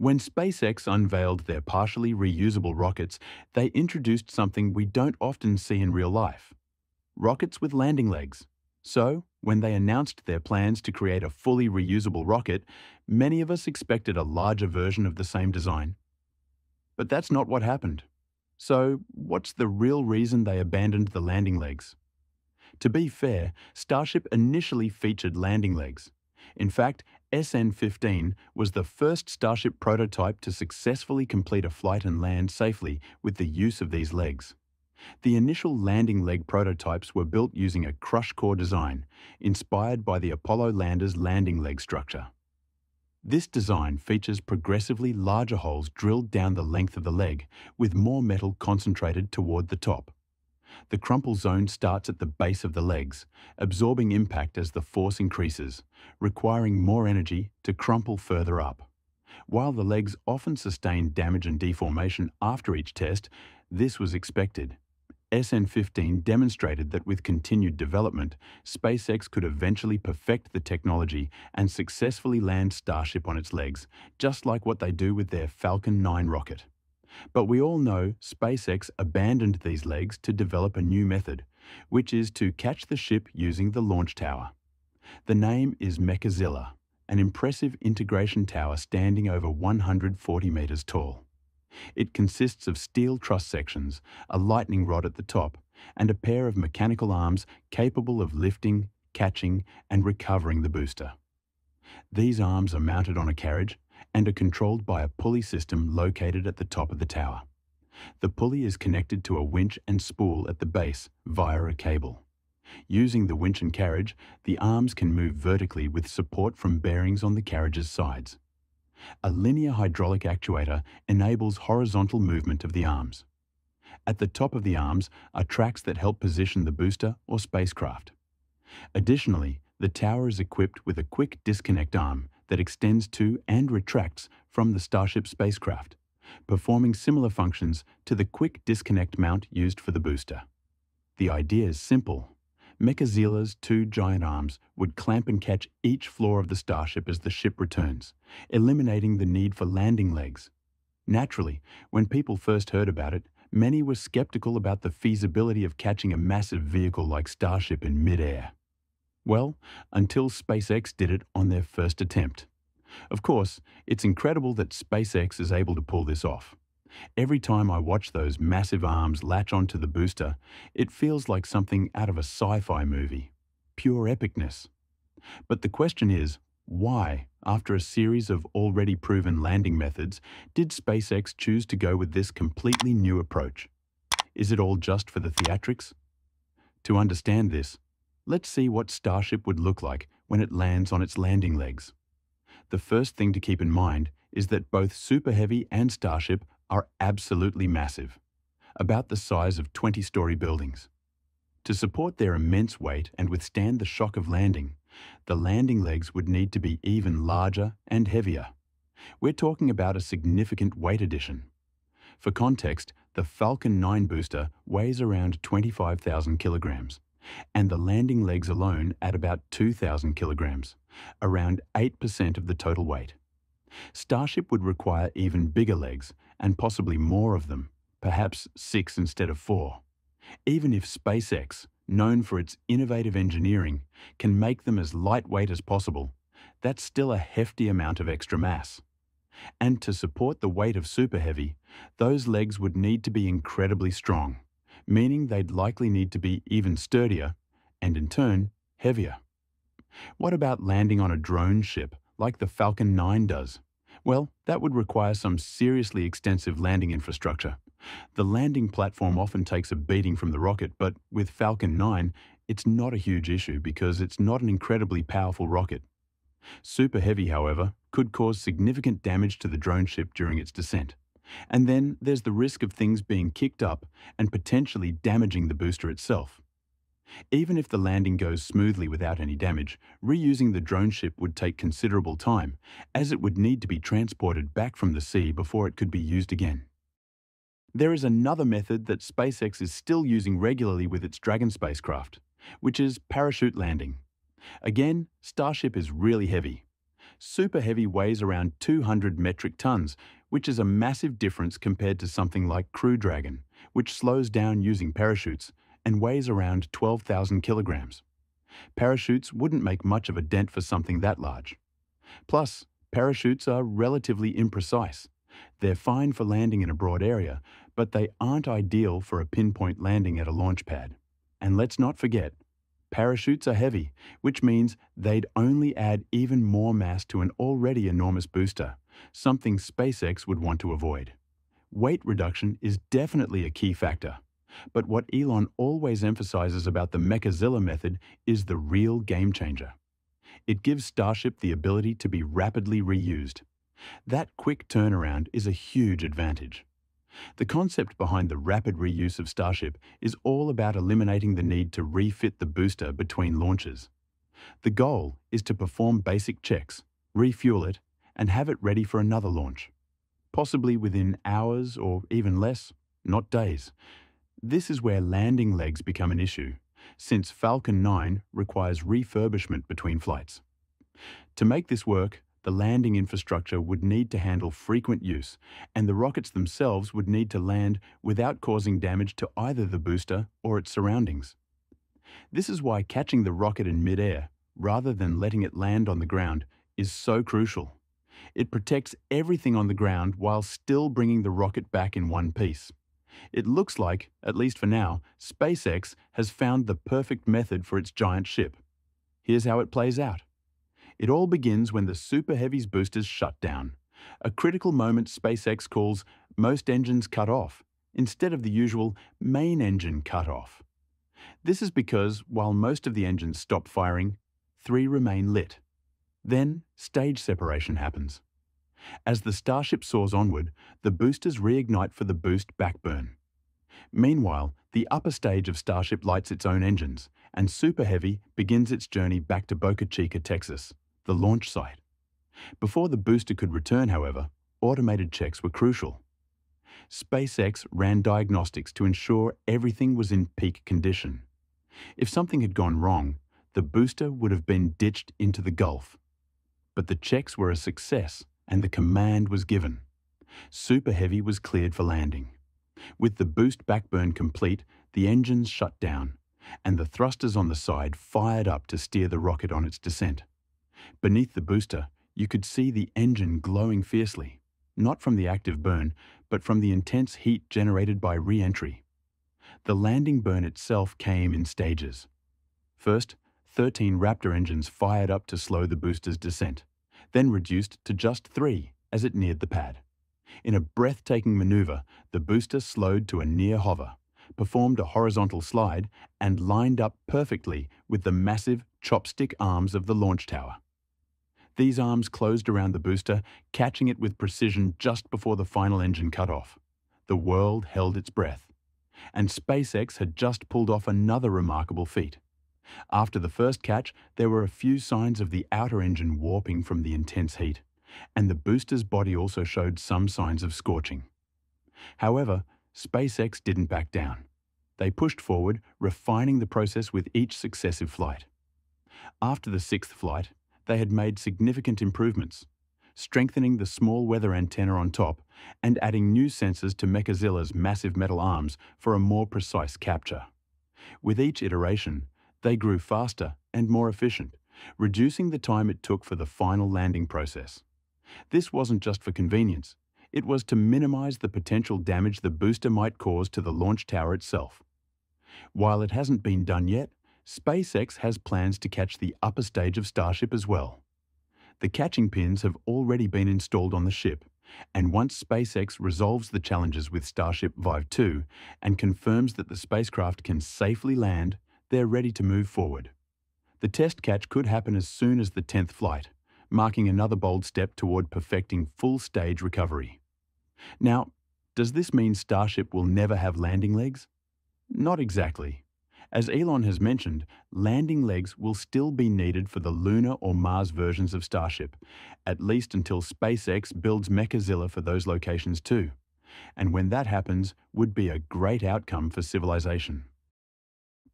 When SpaceX unveiled their partially reusable rockets, they introduced something we don't often see in real life rockets with landing legs. So, when they announced their plans to create a fully reusable rocket, many of us expected a larger version of the same design. But that's not what happened. So, what's the real reason they abandoned the landing legs? To be fair, Starship initially featured landing legs. In fact, SN-15 was the first Starship prototype to successfully complete a flight and land safely with the use of these legs. The initial landing leg prototypes were built using a crush core design, inspired by the Apollo lander's landing leg structure. This design features progressively larger holes drilled down the length of the leg, with more metal concentrated toward the top. The crumple zone starts at the base of the legs, absorbing impact as the force increases, requiring more energy to crumple further up. While the legs often sustain damage and deformation after each test, this was expected. SN15 demonstrated that with continued development, SpaceX could eventually perfect the technology and successfully land Starship on its legs, just like what they do with their Falcon 9 rocket. But we all know SpaceX abandoned these legs to develop a new method, which is to catch the ship using the launch tower. The name is Mechazilla, an impressive integration tower standing over 140 metres tall. It consists of steel truss sections, a lightning rod at the top, and a pair of mechanical arms capable of lifting, catching, and recovering the booster. These arms are mounted on a carriage and are controlled by a pulley system located at the top of the tower. The pulley is connected to a winch and spool at the base via a cable. Using the winch and carriage, the arms can move vertically with support from bearings on the carriage's sides. A linear hydraulic actuator enables horizontal movement of the arms. At the top of the arms are tracks that help position the booster or spacecraft. Additionally, the tower is equipped with a quick disconnect arm that extends to and retracts from the Starship spacecraft, performing similar functions to the quick disconnect mount used for the booster. The idea is simple. Mechazilla's two giant arms would clamp and catch each floor of the Starship as the ship returns, eliminating the need for landing legs. Naturally, when people first heard about it, many were skeptical about the feasibility of catching a massive vehicle like Starship in midair. Well, until SpaceX did it on their first attempt. Of course, it's incredible that SpaceX is able to pull this off. Every time I watch those massive arms latch onto the booster, it feels like something out of a sci-fi movie. Pure epicness. But the question is, why, after a series of already proven landing methods, did SpaceX choose to go with this completely new approach? Is it all just for the theatrics? To understand this, let's see what Starship would look like when it lands on its landing legs. The first thing to keep in mind is that both Super Heavy and Starship are absolutely massive, about the size of 20-story buildings. To support their immense weight and withstand the shock of landing, the landing legs would need to be even larger and heavier. We're talking about a significant weight addition. For context, the Falcon 9 booster weighs around 25,000 kilograms, and the landing legs alone at about 2,000 kilograms, around 8% of the total weight. Starship would require even bigger legs and possibly more of them, perhaps six instead of four. Even if SpaceX, known for its innovative engineering, can make them as lightweight as possible, that's still a hefty amount of extra mass. And to support the weight of Super Heavy, those legs would need to be incredibly strong, meaning they'd likely need to be even sturdier and, in turn, heavier. What about landing on a drone ship like the Falcon 9 does? Well, that would require some seriously extensive landing infrastructure. The landing platform often takes a beating from the rocket, but with Falcon 9, it's not a huge issue because it's not an incredibly powerful rocket. Super Heavy, however, could cause significant damage to the drone ship during its descent. And then there's the risk of things being kicked up and potentially damaging the booster itself. Even if the landing goes smoothly without any damage, reusing the drone ship would take considerable time, as it would need to be transported back from the sea before it could be used again. There is another method that SpaceX is still using regularly with its Dragon spacecraft, which is parachute landing. Again, Starship is really heavy. Super Heavy weighs around 200 metric tons, which is a massive difference compared to something like Crew Dragon, which slows down using parachutes and weighs around 12,000 kilograms. Parachutes wouldn't make much of a dent for something that large. Plus, parachutes are relatively imprecise. They're fine for landing in a broad area, but they aren't ideal for a pinpoint landing at a launch pad. And let's not forget, parachutes are heavy, which means they'd only add even more mass to an already enormous booster, something SpaceX would want to avoid. Weight reduction is definitely a key factor. But what Elon always emphasizes about the Mechazilla method is the real game changer. It gives Starship the ability to be rapidly reused. That quick turnaround is a huge advantage. The concept behind the rapid reuse of Starship is all about eliminating the need to refit the booster between launches. The goal is to perform basic checks, refuel it, and have it ready for another launch. Possibly within hours or even less, not days. This is where landing legs become an issue, since Falcon 9 requires refurbishment between flights. To make this work, the landing infrastructure would need to handle frequent use, and the rockets themselves would need to land without causing damage to either the booster or its surroundings. This is why catching the rocket in midair, rather than letting it land on the ground, is so crucial. It protects everything on the ground while still bringing the rocket back in one piece. It looks like, at least for now, SpaceX has found the perfect method for its giant ship. Here's how it plays out. It all begins when the Super Heavy's boosters shut down, a critical moment SpaceX calls most engines cut off, instead of the usual main engine cut off. This is because while most of the engines stop firing, three remain lit. Then stage separation happens. As the Starship soars onward, the boosters reignite for the boost backburn. Meanwhile, the upper stage of Starship lights its own engines, and Super Heavy begins its journey back to Boca Chica, Texas, the launch site. Before the booster could return, however, automated checks were crucial. SpaceX ran diagnostics to ensure everything was in peak condition. If something had gone wrong, the booster would have been ditched into the Gulf. But the checks were a success and the command was given. Super Heavy was cleared for landing. With the boost backburn complete, the engines shut down, and the thrusters on the side fired up to steer the rocket on its descent. Beneath the booster, you could see the engine glowing fiercely, not from the active burn, but from the intense heat generated by re-entry. The landing burn itself came in stages. First, 13 Raptor engines fired up to slow the booster's descent, then reduced to just three as it neared the pad. In a breathtaking maneuver, the booster slowed to a near hover, performed a horizontal slide, and lined up perfectly with the massive chopstick arms of the launch tower. These arms closed around the booster, catching it with precision just before the final engine cut off. The world held its breath. And SpaceX had just pulled off another remarkable feat. After the first catch, there were a few signs of the outer engine warping from the intense heat, and the booster's body also showed some signs of scorching. However, SpaceX didn't back down. They pushed forward, refining the process with each successive flight. After the sixth flight, they had made significant improvements, strengthening the small weather antenna on top and adding new sensors to Mechazilla's massive metal arms for a more precise capture. With each iteration, they grew faster and more efficient, reducing the time it took for the final landing process. This wasn't just for convenience, it was to minimize the potential damage the booster might cause to the launch tower itself. While it hasn't been done yet, SpaceX has plans to catch the upper stage of Starship as well. The catching pins have already been installed on the ship, and once SpaceX resolves the challenges with Starship Vive 2 and confirms that the spacecraft can safely land, they're ready to move forward. The test catch could happen as soon as the 10th flight, marking another bold step toward perfecting full stage recovery. Now, does this mean Starship will never have landing legs? Not exactly. As Elon has mentioned, landing legs will still be needed for the lunar or Mars versions of Starship, at least until SpaceX builds Mechazilla for those locations too. And when that happens, would be a great outcome for civilization.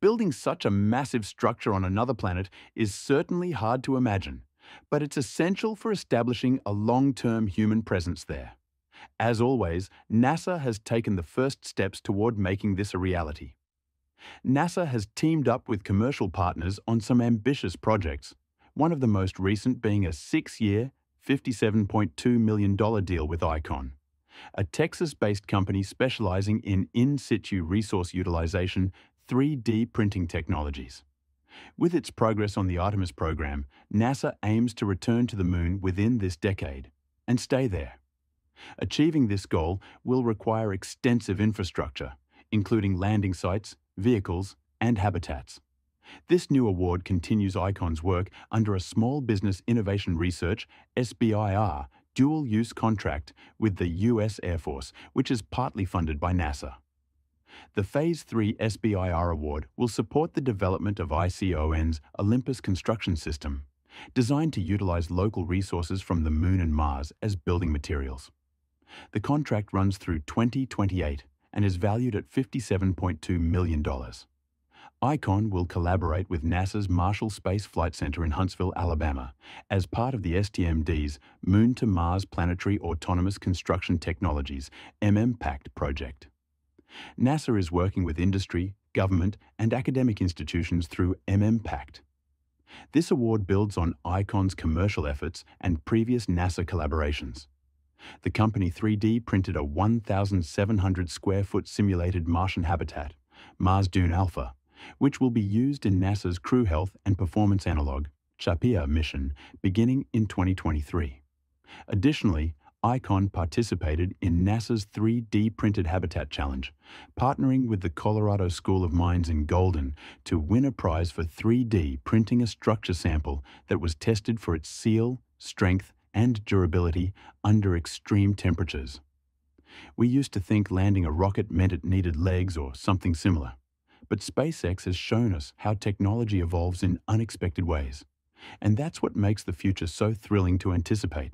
Building such a massive structure on another planet is certainly hard to imagine, but it's essential for establishing a long-term human presence there. As always, NASA has taken the first steps toward making this a reality. NASA has teamed up with commercial partners on some ambitious projects, one of the most recent being a six-year, $57.2 million deal with ICON, a Texas-based company specializing in in-situ resource utilization 3D printing technologies. With its progress on the Artemis program, NASA aims to return to the Moon within this decade and stay there. Achieving this goal will require extensive infrastructure, including landing sites, vehicles, and habitats. This new award continues ICON's work under a Small Business Innovation Research SBIR dual-use contract with the US Air Force, which is partly funded by NASA. The Phase 3 SBIR award will support the development of ICON's Olympus construction system, designed to utilize local resources from the Moon and Mars as building materials. The contract runs through 2028 and is valued at $57.2 million. ICON will collaborate with NASA's Marshall Space Flight Center in Huntsville, Alabama, as part of the STMD's Moon to Mars Planetary Autonomous Construction Technologies MMPACT project. NASA is working with industry, government, and academic institutions through MMPACT. This award builds on ICON's commercial efforts and previous NASA collaborations. The company 3D printed a 1,700 square foot simulated Martian habitat, Mars Dune Alpha, which will be used in NASA's Crew Health and Performance Analog CHAPEA mission beginning in 2023. Additionally, ICON participated in NASA's 3D Printed Habitat Challenge, partnering with the Colorado School of Mines in Golden to win a prize for 3D printing a structure sample that was tested for its seal, strength, and durability under extreme temperatures. We used to think landing a rocket meant it needed legs or something similar, but SpaceX has shown us how technology evolves in unexpected ways. And that's what makes the future so thrilling to anticipate.